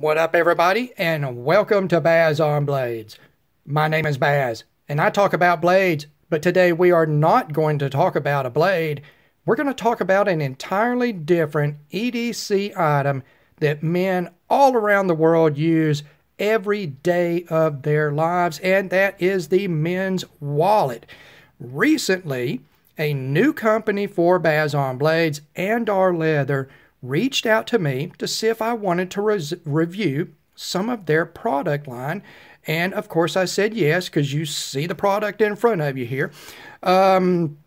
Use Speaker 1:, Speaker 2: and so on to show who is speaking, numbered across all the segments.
Speaker 1: What up, everybody, and welcome to Baz on Blades. My name is Baz, and I talk about blades, but today we are not going to talk about a blade. We're going to talk about an entirely different EDC item that men all around the world use every day of their lives, and that is the men's wallet. Recently, a new company for Baz on Blades Andar Leather reached out to me to see if I wanted to res- review some of their product line. And of course, I said yes because you see the product in front of you here. Um,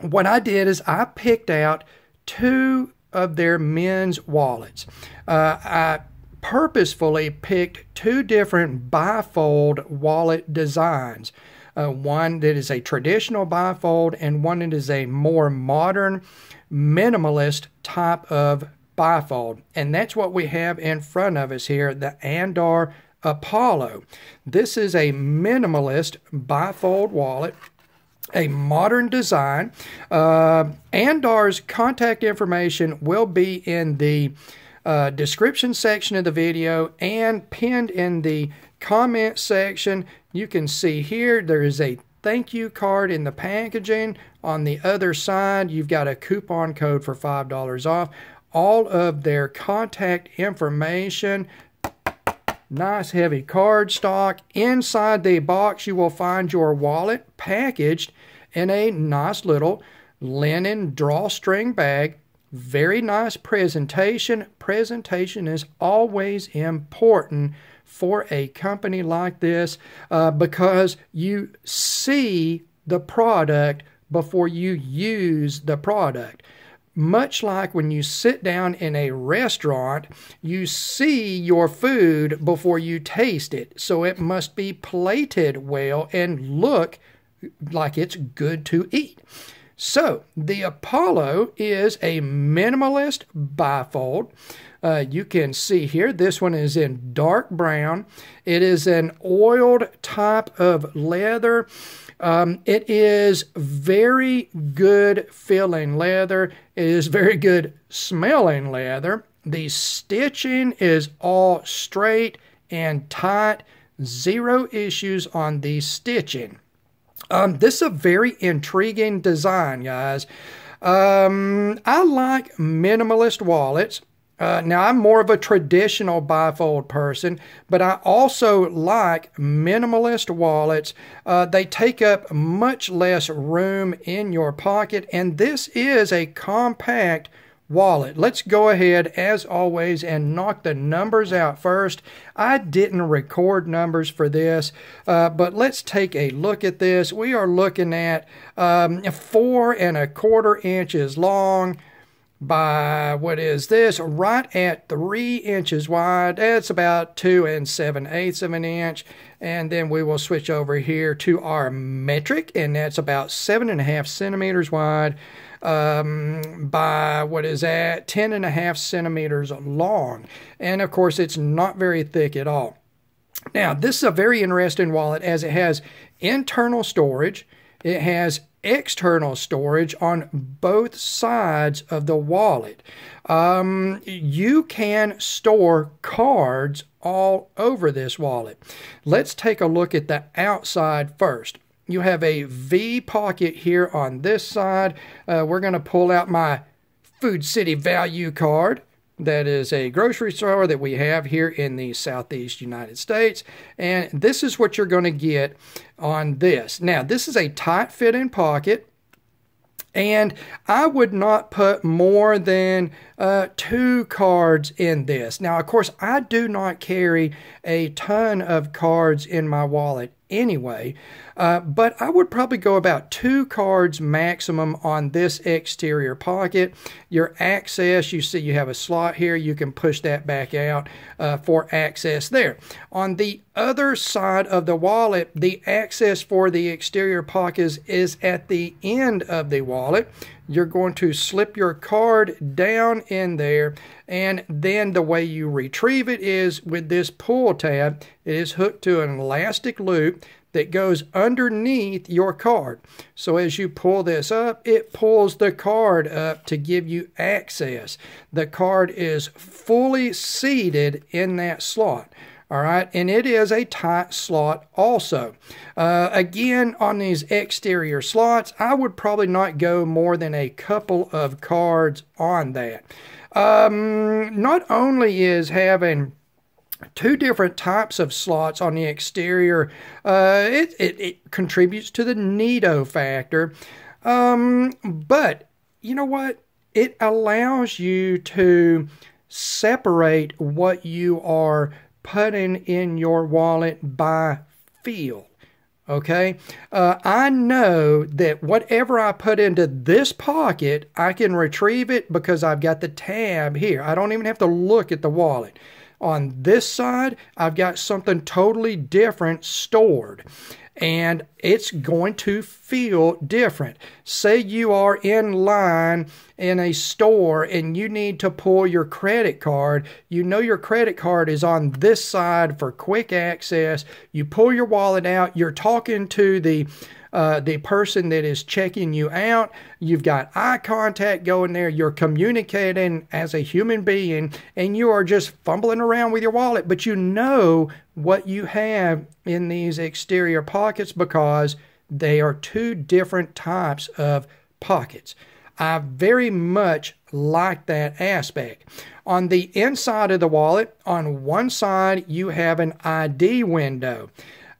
Speaker 1: what I did is I picked out two of their men's wallets. Uh, I purposefully picked two different bifold wallet designs. Uh, one that is a traditional bifold and one that is a more modern minimalist type of bifold. And that's what we have in front of us here, the Andar Apollo. This is a minimalist bifold wallet a modern design. Uh, Andar's contact information will be in the uh, description section of the video and pinned in the comment section. You can see here there is a thank you card in the packaging. On the other side, you've got a coupon code for $5 off all of their contact information. Nice heavy card stock. Inside the box, you will find your wallet packaged in a nice little linen drawstring bag. Very nice presentation. Presentation is always important for a company like this uh, because you see the product before you use the product much like when you sit down in a restaurant, you see your food before you taste it. So it must be plated well and look like it's good to eat. So the Apollo is a minimalist bifold. Uh, you can see here, this one is in dark brown. It is an oiled type of leather. Um, it is very good feeling leather. It is very good smelling leather. The stitching is all straight and tight. Zero issues on the stitching. Um, this is a very intriguing design, guys. Um, I like minimalist wallets. Uh, now, I'm more of a traditional bifold person, but I also like minimalist wallets. Uh, they take up much less room in your pocket, and this is a compact wallet. Let's go ahead, as always, and knock the numbers out first. I didn't record numbers for this, uh, but let's take a look at this. We are looking at um, four and a quarter inches long by what is this right at three inches wide that's about two and seven eighths of an inch and then we will switch over here to our metric and that's about seven and a half centimeters wide um, by what is that ten and a half centimeters long and of course it's not very thick at all now this is a very interesting wallet as it has internal storage it has external storage on both sides of the wallet. Um, you can store cards all over this wallet. Let's take a look at the outside first. You have a V pocket here on this side. Uh, we're going to pull out my Food City Value card that is a grocery store that we have here in the southeast United States. And this is what you're going to get on this. Now, this is a tight fitting pocket. And I would not put more than uh, two cards in this. Now, of course, I do not carry a ton of cards in my wallet anyway. Uh, but I would probably go about two cards maximum on this exterior pocket. Your access, you see you have a slot here. You can push that back out uh, for access there. On the other side of the wallet, the access for the exterior pockets is at the end of the wallet you're going to slip your card down in there and then the way you retrieve it is with this pull tab it is hooked to an elastic loop that goes underneath your card. So as you pull this up, it pulls the card up to give you access. The card is fully seated in that slot. All right, and it is a tight slot also. Uh, again, on these exterior slots, I would probably not go more than a couple of cards on that. Um, not only is having two different types of slots on the exterior. Uh, it, it, it, contributes to the neato factor. Um, but you know what? It allows you to separate what you are putting in your wallet by feel. Okay, uh, I know that whatever I put into this pocket, I can retrieve it because I've got the tab here. I don't even have to look at the wallet. On this side, I've got something totally different stored and it's going to feel different. Say you are in line in a store and you need to pull your credit card. You know your credit card is on this side for quick access. You pull your wallet out, you're talking to the uh, the person that is checking you out. You've got eye contact going there. You're communicating as a human being, and you are just fumbling around with your wallet, but you know what you have in these exterior pockets because they are two different types of pockets. I very much like that aspect. On the inside of the wallet, on one side, you have an ID window.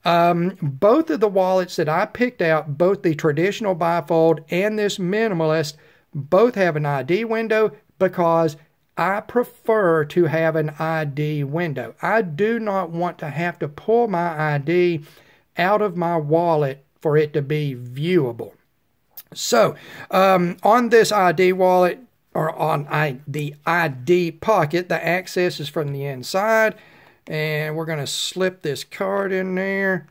Speaker 1: Um, both of the wallets that I picked out, both the traditional bifold and this minimalist, both have an ID window because I prefer to have an ID window. I do not want to have to pull my ID out of my wallet for it to be viewable. So, um, on this ID wallet, or on I, the ID pocket, the access is from the inside. And we're going to slip this card in there.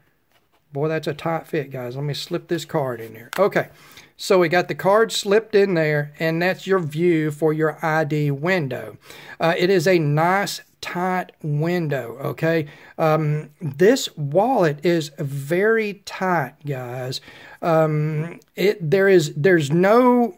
Speaker 1: Boy, that's a tight fit, guys. Let me slip this card in there. Okay, so we got the card slipped in there, and that's your view for your ID window. Uh, it is a nice tight window, okay? Um, this wallet is very tight, guys. Um, it there is there's no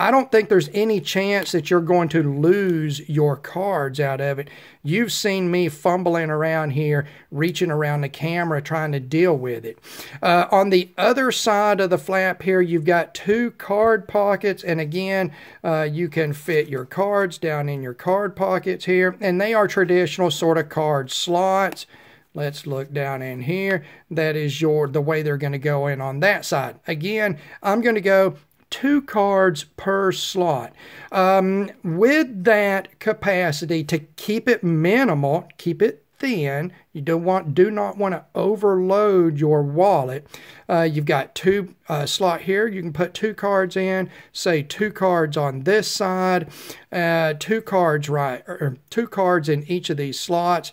Speaker 1: I don't think there's any chance that you're going to lose your cards out of it. You've seen me fumbling around here, reaching around the camera, trying to deal with it. Uh, on the other side of the flap here, you've got two card pockets, and again, uh, you can fit your cards down in your card pockets here, and they are traditional sort of card slots. Let's look down in here. That is your the way they're going to go in on that side. Again, I'm going to go two cards per slot. Um, with that capacity to keep it minimal, keep it thin. You do want do not want to overload your wallet. Uh, you've got two uh, slot here. You can put two cards in. Say two cards on this side, uh, two cards right, or two cards in each of these slots.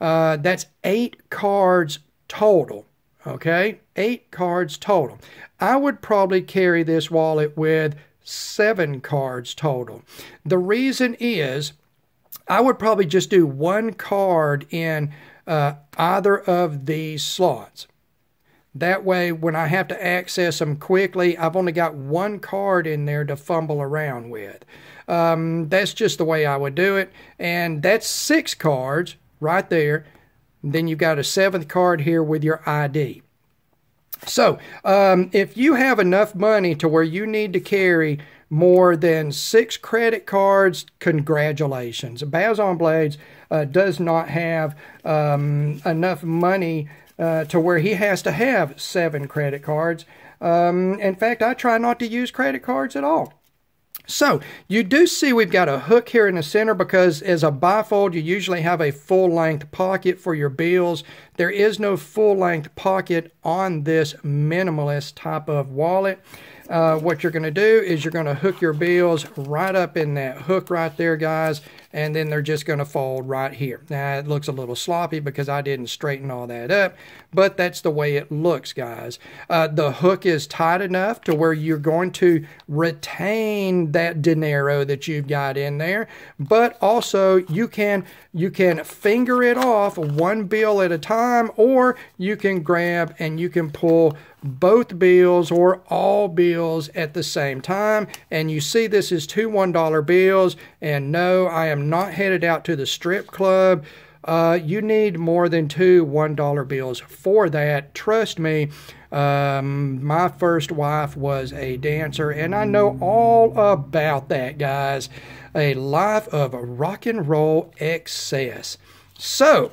Speaker 1: Uh, that's eight cards total. Okay, eight cards total. I would probably carry this wallet with seven cards total. The reason is I would probably just do one card in uh, either of these slots. That way, when I have to access them quickly, I've only got one card in there to fumble around with. Um, that's just the way I would do it. And that's six cards right there. Then you've got a seventh card here with your ID. So, um, if you have enough money to where you need to carry more than six credit cards, congratulations. Baz on Blades uh, does not have um, enough money uh, to where he has to have seven credit cards. Um, in fact, I try not to use credit cards at all. So you do see we've got a hook here in the center because as a bifold, you usually have a full length pocket for your bills. There is no full length pocket on this minimalist type of wallet. Uh, what you're going to do is you're going to hook your bills right up in that hook right there, guys. And then they're just going to fold right here. Now, it looks a little sloppy because I didn't straighten all that up, but that's the way it looks, guys. Uh, the hook is tight enough to where you're going to retain that dinero that you've got in there, but also you can you can finger it off one bill at a time, or you can grab and you can pull both bills or all bills at the same time. And you see this is two $1 bills. And no, I am not headed out to the strip club. Uh, you need more than two $1 bills for that. Trust me, um, my first wife was a dancer, and I know all about that, guys. A life of rock and roll excess. So,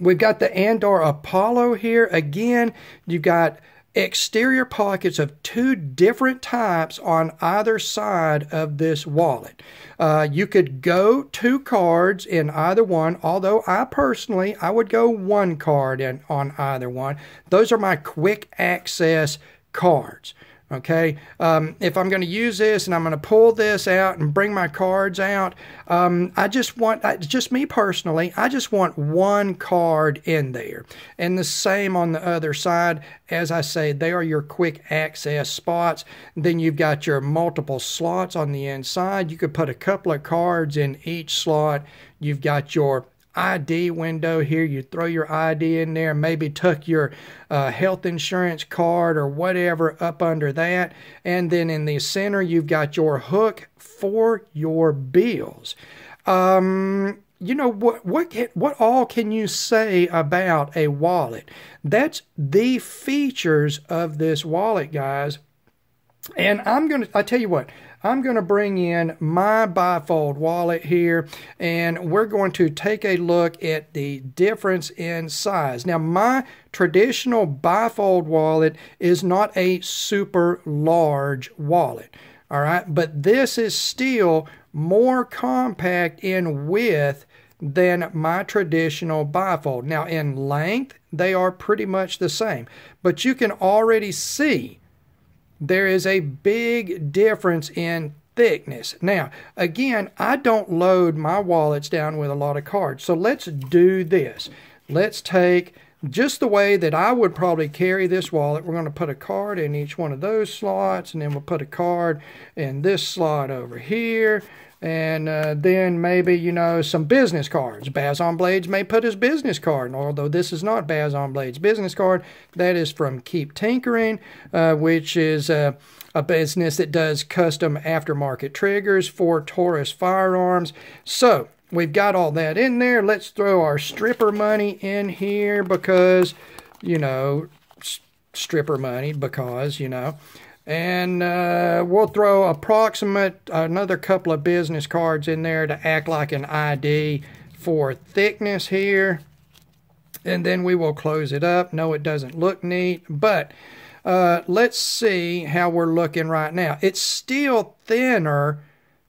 Speaker 1: We've got the Andar Apollo here. Again, you've got exterior pockets of two different types on either side of this wallet. Uh, you could go two cards in either one, although I personally, I would go one card in, on either one. Those are my quick access cards. Okay, um, if I'm going to use this and I'm going to pull this out and bring my cards out, um, I just want, just me personally, I just want one card in there. And the same on the other side. As I say, they are your quick access spots. Then you've got your multiple slots on the inside. You could put a couple of cards in each slot. You've got your ID window here. You throw your ID in there, maybe tuck your uh, health insurance card or whatever up under that. And then in the center, you've got your hook for your bills. Um, you know what what what all can you say about a wallet that's the features of this wallet guys and i'm going to i tell you what I'm going to bring in my bifold wallet here and we're going to take a look at the difference in size. Now my traditional bifold wallet is not a super large wallet. All right, but this is still more compact in width than my traditional bifold. Now in length, they are pretty much the same, but you can already see there is a big difference in thickness. Now, again, I don't load my wallets down with a lot of cards. So let's do this. Let's take just the way that I would probably carry this wallet. We're going to put a card in each one of those slots, and then we'll put a card in this slot over here and uh, then maybe you know some business cards. Baz on Blades may put his business card, although this is not Baz on Blades' business card. That is from Keep Tinkering, uh, which is uh, a business that does custom aftermarket triggers for Taurus firearms. So we've got all that in there. Let's throw our stripper money in here because you know stripper money because you know and uh, we'll throw approximate another couple of business cards in there to act like an ID for thickness here. And then we will close it up. No, it doesn't look neat, but uh, let's see how we're looking right now. It's still thinner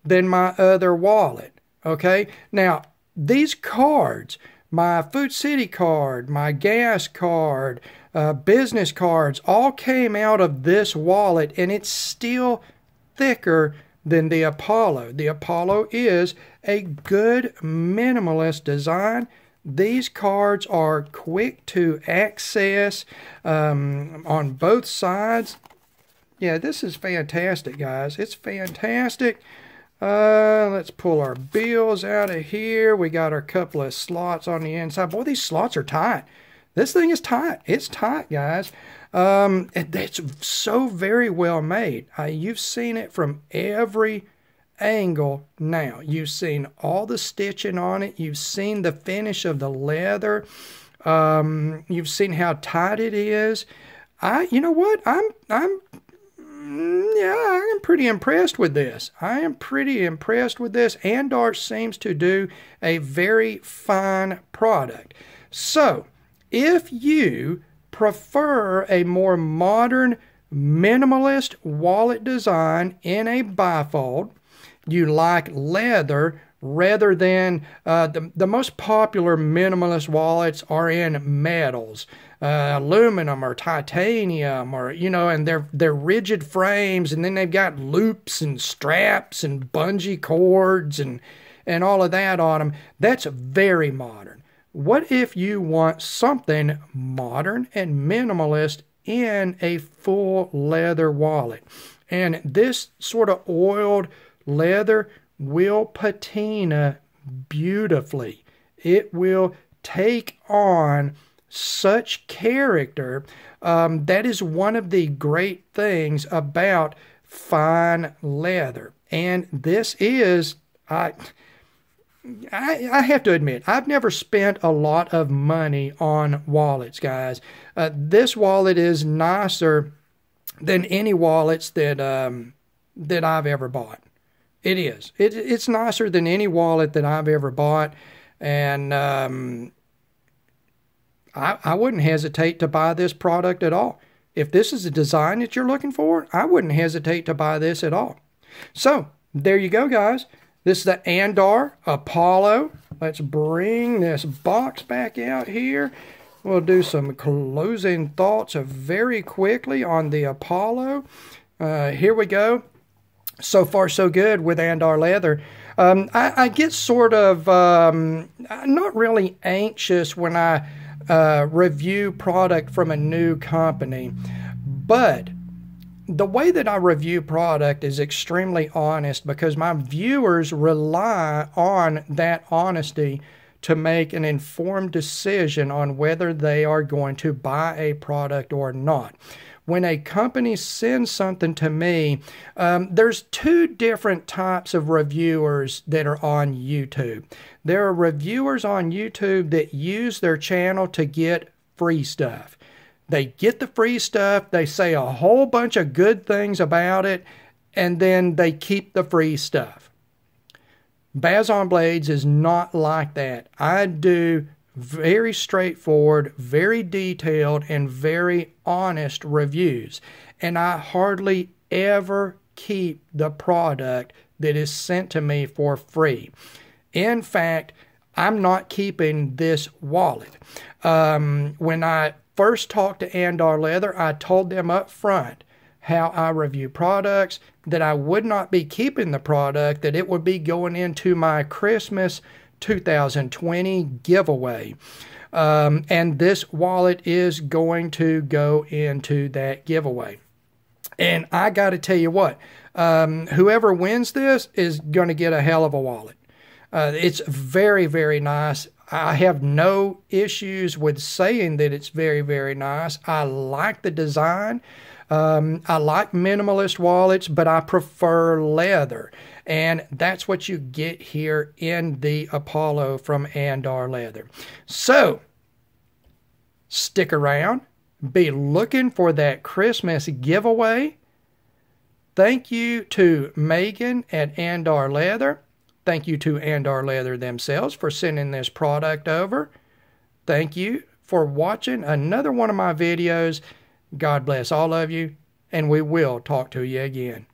Speaker 1: than my other wallet. Okay, now these cards, my Food City card, my gas card, uh, business cards all came out of this wallet and it's still thicker than the Apollo. The Apollo is a good minimalist design. These cards are quick to access um, on both sides. Yeah, this is fantastic, guys. It's fantastic. Uh, let's pull our bills out of here. We got our couple of slots on the inside. Boy, these slots are tight. This thing is tight. It's tight, guys. Um, it's so very well made. Uh, you've seen it from every angle now. You've seen all the stitching on it. You've seen the finish of the leather. Um, you've seen how tight it is. I, you know what? I'm, I'm, mm, yeah, I'm pretty impressed with this. I am pretty impressed with this. Andar seems to do a very fine product. So, if you prefer a more modern, minimalist wallet design in a bifold, you like leather rather than uh, the, the most popular minimalist wallets are in metals, uh, aluminum or titanium, or you know, and they're they're rigid frames, and then they've got loops and straps and bungee cords and and all of that on them. That's very modern. What if you want something modern and minimalist in a full leather wallet? And this sort of oiled leather will patina beautifully. It will take on such character. Um, that is one of the great things about fine leather. And this is, I, I, I have to admit, I've never spent a lot of money on wallets, guys. Uh, this wallet is nicer than any wallets that um, that I've ever bought. It is. It, it's nicer than any wallet that I've ever bought, and um, I, I wouldn't hesitate to buy this product at all. If this is a design that you're looking for, I wouldn't hesitate to buy this at all. So there you go, guys. This is the Andar Apollo. Let's bring this box back out here. We'll do some closing thoughts very quickly on the Apollo. Uh, here we go. So far, so good with Andar Leather. Um, I, I, get sort of um, not really anxious when I uh, review product from a new company. But the way that I review product is extremely honest because my viewers rely on that honesty to make an informed decision on whether they are going to buy a product or not when a company sends something to me, um, there's two different types of reviewers that are on YouTube. There are reviewers on YouTube that use their channel to get free stuff. They get the free stuff, they say a whole bunch of good things about it, and then they keep the free stuff. Baz on Blades is not like that. I do very straightforward, very detailed, and very honest reviews. And I hardly ever keep the product that is sent to me for free. In fact, I'm not keeping this wallet. Um, when I first talked to Andar Leather, I told them up front how I review products, that I would not be keeping the product, that it would be going into my Christmas 2020 giveaway. Um, and this wallet is going to go into that giveaway. And I got to tell you what, um, whoever wins this is going to get a hell of a wallet. Uh, it's very, very nice. I have no issues with saying that it's very, very nice. I like the design. Um, I like minimalist wallets, but I prefer leather. And that's what you get here in the Apollo from Andar Leather. So, stick around. Be looking for that Christmas giveaway. Thank you to Megan at Andar Leather. Thank you to Andar Leather themselves for sending this product over. Thank you for watching another one of my videos. God bless all of you, and we will talk to you again.